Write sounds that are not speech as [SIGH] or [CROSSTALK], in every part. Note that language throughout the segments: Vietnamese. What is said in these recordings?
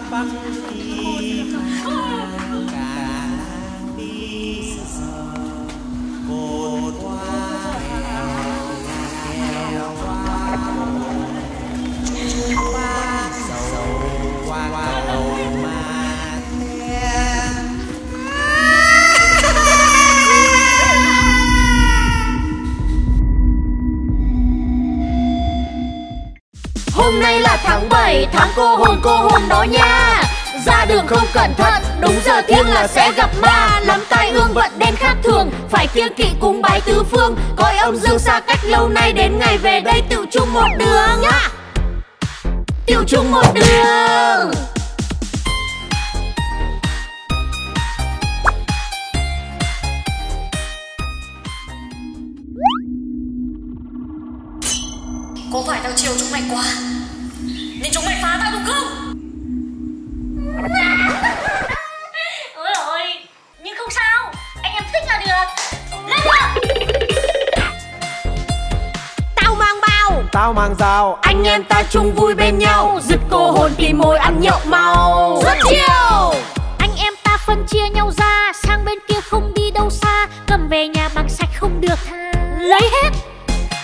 back, back, back. Hôm nay là tháng 7 Tháng cô hồn cô hồn đó nha. Ra đường không cẩn thận, Đúng giờ thiêng là sẽ gặp ma. Lắm tai ương vận đen khác thường, Phải kiêng kỵ cúng bái tứ phương. Coi âm dương xa cách lâu nay Đến ngày về đây tự chung một đường á. Tiêu chung một đường. Có phải tao chiều chúng mày quá? Tao mang dao. Anh em ta chung vui bên nhau Giật cô hồn tìm môi ăn nhậu mau. Rất chiều Anh em ta phân chia nhau ra Sang bên kia không đi đâu xa Cầm về nhà bằng sạch không được tha. Lấy hết!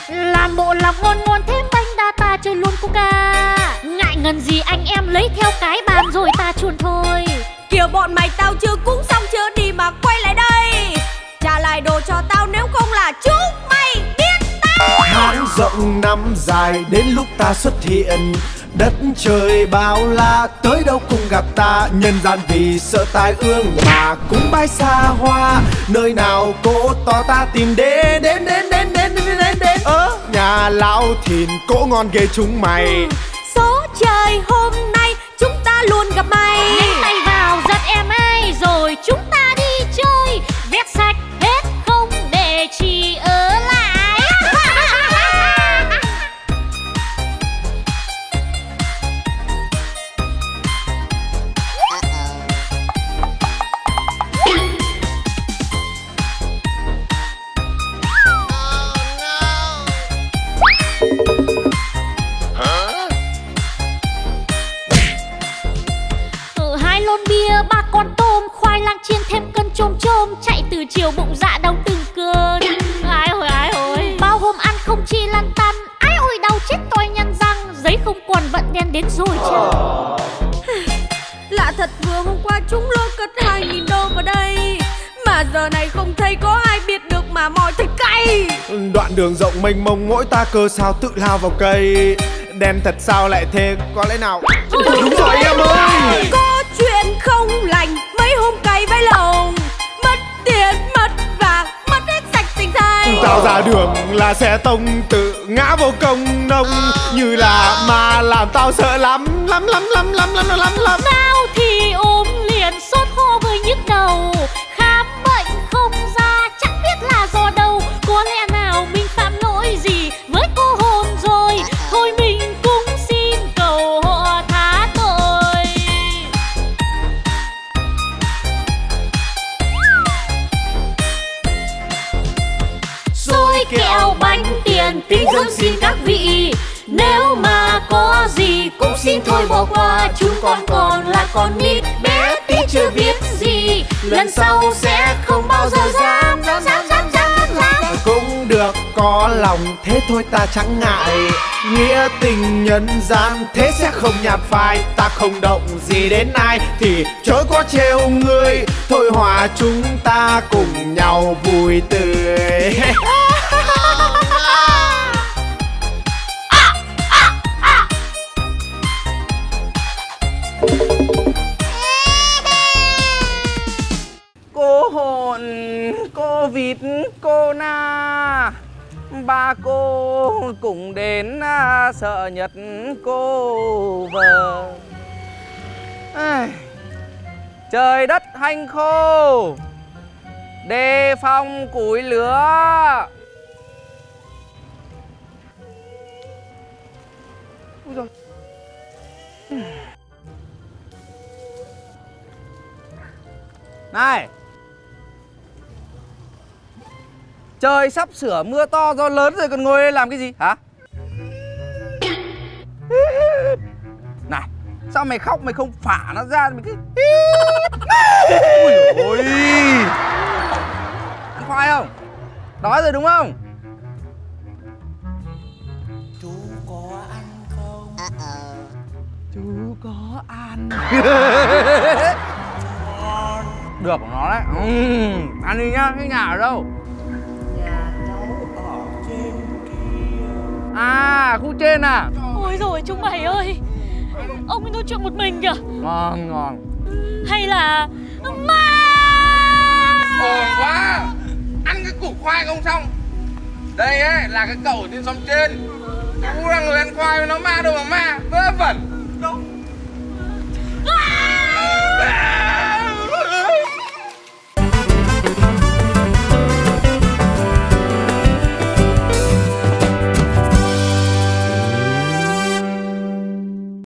Làm bộ làm ngon ngon thêm bánh đa ta chơi luôn coca Ngại ngần gì anh em lấy theo cái bàn rồi ta chuồn thôi. Kiểu bọn mày tao chưa cúng xong chưa đi mà quay lại đây. Trả lại đồ cho tao nếu không là chúng rộng năm dài, đến lúc ta xuất hiện. Đất trời bao la, tới đâu cũng gặp ta. Nhân gian vì sợ tai ương mà cũng bay xa hoa. Nơi nào cỗ to ta tìm đến đến đến đến đến đến đến đến Ơ ờ, nhà lão thìn, cỗ ngon ghê chúng mày. Số trời hôm nay từ chiều bụng dạ đau từng cơn. Ai hồi ai hồi. Bao hôm ăn không chi lăn tăn, ai ôi đau chết tôi nhăn răng, giấy không còn vận đen đến rồi chăng? [SIGHS] Lạ thật vừa hôm qua chúng lơ cất hai nghìn đô vào đây Mà giờ này không thấy có ai biết được mà mỏi thấy cay Đoạn đường rộng mênh mông mỗi ta cơ sao tự lao vào cây Đen thật sao lại thế có lẽ nào Đúng rồi em ơi Có chuyện không lành mấy hôm cày với lồng Tao ra đường là xe tông tự ngã vô công nông. Như là mà làm tao sợ lắm lắm lắm lắm lắm lắm lắm lắm. Tao thì ốm liền sốt ho với nhức đầu, xin các vị. Nếu mà có gì cũng xin thôi bỏ qua. Chúng con còn là con nít bé tí chưa biết gì. Lần sau sẽ không bao giờ dám dám dám dám dám dám Cũng được có lòng, thế thôi ta chẳng ngại. Nghĩa tình nhân gian, thế sẽ không nhạt phai. Ta không động gì đến ai, thì chớ có trêu người. Thôi hòa chúng ta cùng nhau vui tươi. Vịt, cô na. Ba cô cùng đến à, sợ nhật cô vợ Trời đất hanh khô. Đề phòng củi lửa. Úi dồi. Này Trời sắp sửa mưa to gió lớn rồi còn ngồi đây làm cái gì hả? Này Sao mày khóc mày không phả nó ra mày cứ Ui ôi Ăn khoai không? Đói rồi đúng không? Chú có ăn không? Chú có ăn [LAUGHS] Được của nó đấy ừ, Ăn đi nhá, cái nhà ở đâu? À, khu trên à? Ôi rồi chúng mày ơi. Ông ấy nói chuyện một mình kìa. Ngon, ngon. Hay là Ma? Ổn quá. Ăn cái củ khoai không xong. Đây ấy là cái cậu ở trên xóm trên. Chú là người ăn khoai nó ma đâu mà ma Vớ vẩn